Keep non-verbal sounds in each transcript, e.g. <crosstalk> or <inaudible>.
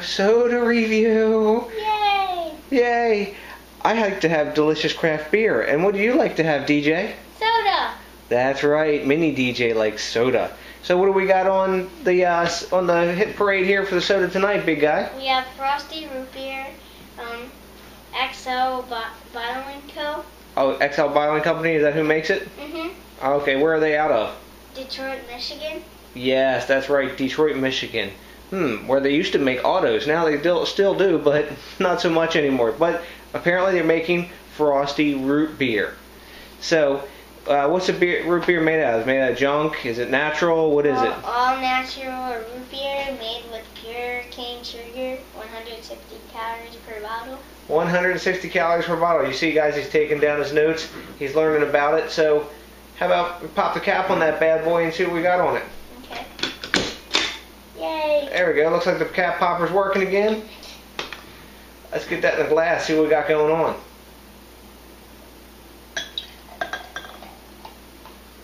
soda review. Yay! Yay! I like to have delicious craft beer. And what do you like to have, DJ? Soda! That's right, Mini DJ likes soda. So what do we got on the uh, on the hit parade here for the soda tonight, big guy? We have Frostie Root Beer, um, XL Bo- Bottling Co. Oh, XL Bottling Company, is that who makes it? Mm-hmm. Okay, where are they out of? Detroit, Michigan. Yes, that's right, Detroit, Michigan. Hmm, where they used to make autos. Now they still still do, but <laughs> not so much anymore. But apparently they're making Frostie root beer. So, uh, what's the beer, root beer made out of? Is it made out of junk? Is it natural? What is all, it? all natural root beer made with pure cane sugar, 160 calories per bottle. 160 calories per bottle. You see, guys, he's taking down his notes. He's learning about it. So, how about we pop the cap on that bad boy and see what we got on it? There we go. Looks like the cap popper's working again. Let's get that in the glass. See what we got going on.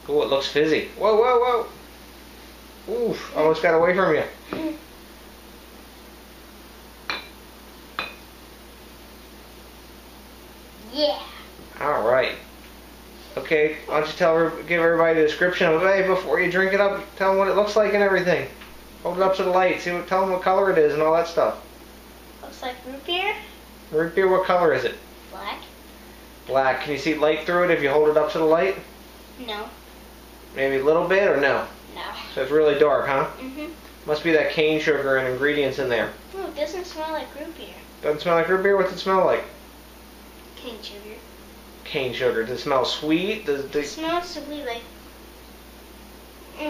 Oh, it looks fizzy. Whoa, whoa, whoa. Oof, almost got away from you. Yeah! All right. Okay, why don't you tell give everybody the description of it hey, before you drink it up. Tell them what it looks like and everything. Hold it up to the light. See what, tell them what color it is and all that stuff. Looks like root beer. Root beer, what color is it? Black. Black. Can you see light through it if you hold it up to the light? No. Maybe a little bit or no? No. So it's really dark, huh? Mm-hmm. Must be that cane sugar and ingredients in there. Ooh, it doesn't smell like root beer. Doesn't smell like root beer. What's it smell like? Cane sugar. Cane sugar. Does it smell sweet? Does, It does smells sweet, like.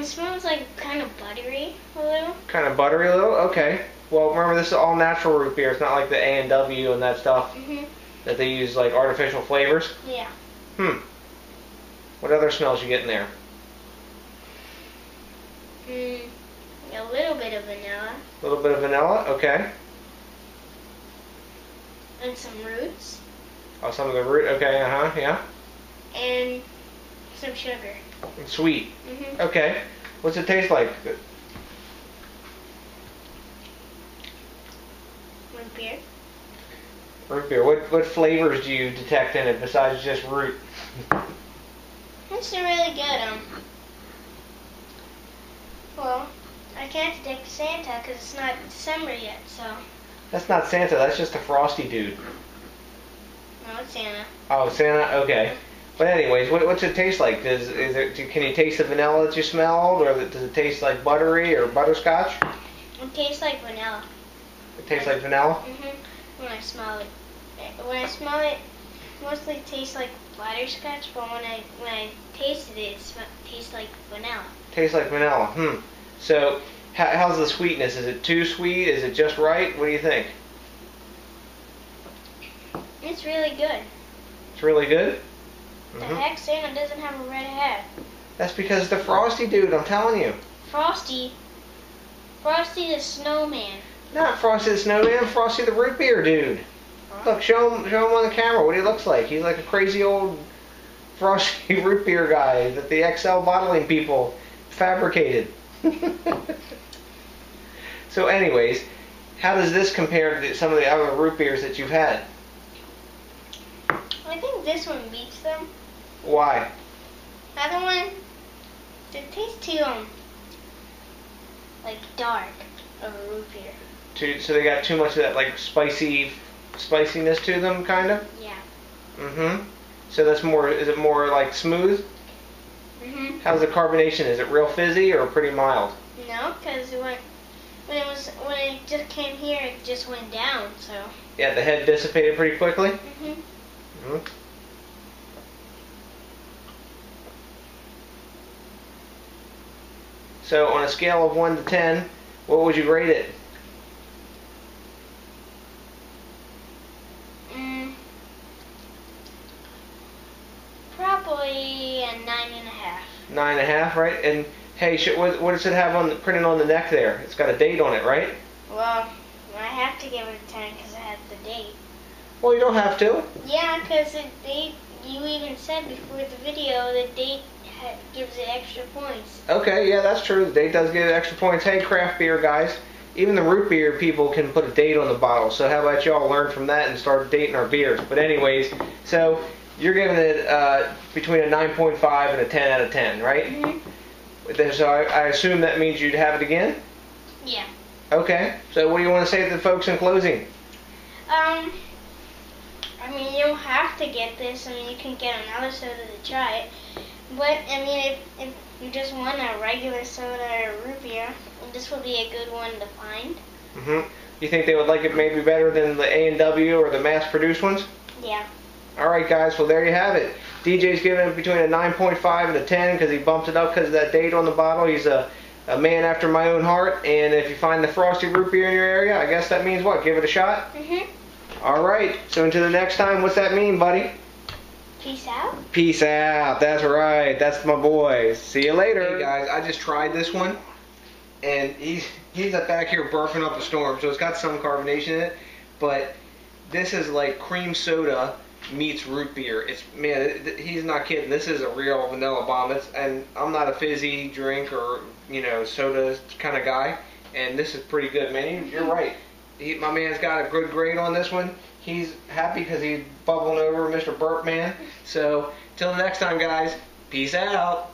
It smells like kind of buttery a little. kind of buttery a little? Okay. Well, remember this is all natural root beer. It's not like the A and W and that stuff Mhm. that they use like artificial flavors. Yeah. Hmm. What other smells you get in there? Mm, a little bit of vanilla A little bit of vanilla. Okay. and some roots Oh, some of the root. Okay. Uh huh. Yeah. and some sugar. And sweet. Mhm. Okay. What's it taste like? Root beer. Root beer. What what flavors do you detect in it besides just root? It's really good. Um. Well, I can't detect Santa because it's not December yet. So That's not Santa. That's just a frosty dude. no, it's Santa. Oh, Santa. Okay. But anyways, what, what's it taste like? Does is it? Can you taste the vanilla that you smelled, or does it taste like buttery or butterscotch? It tastes like vanilla. It tastes like vanilla. Mhm. When I smell it, when I smell it, mostly tastes like butterscotch. But when I when I tasted it, it sm- tastes like vanilla. Tastes like vanilla. Hmm. So, how, how's the sweetness? Is it too sweet? Is it just right? What do you think? It's really good. It's really good. The Mhm. heck, Santa doesn't have a red hat. That's because the frosty dude. I'm telling you. Frosty. Frosty the snowman. Not Frosty the Snowman. Frosty the root beer dude. Look, show him, show him on the camera what he looks like. He's like a crazy old frosty <laughs> root beer guy that the XL bottling people fabricated. <laughs> so, anyways, how does this compare to some of the other root beers that you've had? Think this one beats them. Why? The other one, it tastes too um, like dark of a root beer. Too, so they got too much of that like spicy spiciness to them, kind of. Yeah. Mm-hmm. So that's more. Is it more like smooth? Mhm. How's the carbonation? Is it real fizzy or pretty mild? No, because when when it was when it just came here, it just went down. So. Yeah, the head dissipated pretty quickly. Mhm. Mhm. So on a scale of 1 to 10, what would you rate it? Mm, probably a nine and a half. Nine and a half, right? And hey, sh- what, what does it have on the, printed on the neck there? It's got a date on it, right? Well, I have to give it a ten because I has the date. Well, you don't have to. Yeah, because the date. You even said before the video the date gives it extra points. Okay, yeah, that's true. The date does give it extra points. Hey, craft beer guys, even the root beer people can put a date on the bottle. So how about y'all learn from that and start dating our beers? But anyways, so you're giving it uh, between a 9.5 and a 10 out of 10, right? hmm So I, I assume that means you'd have it again. Yeah. Okay. So what do you want to say to the folks in closing? Um, I mean, you don't have to get this. I mean, you can get another soda to try it. But, I mean, if, if you just want a regular soda or root beer, this would be a good one to find. hmm You think they would like it maybe better than the A and W or the mass-produced ones? Yeah. All right, guys. Well, there you have it. DJ's giving it between a 9.5 and a 10 because he bumped it up because of that date on the bottle. He's a, a man after my own heart. And if you find the Frostie root beer in your area, I guess that means what? Give it a shot. hmm All right. So until the next time, what's that mean, buddy? Peace out. Peace out. That's right. That's my boy. See you later. Hey guys, I just tried this one, and he's he's up back here barfing up a storm, so it's got some carbonation in it, but this is like cream soda meets root beer. It's man, it, it- he's not kidding. This is a real vanilla bomb. It's, and I'm not a fizzy drink or you know soda kind of guy, and this is pretty good, man. You're right. He, my man's got a good grade on this one. He's happy because he's bubbling over Mr. Burp Man. So, till the next time, guys, peace out.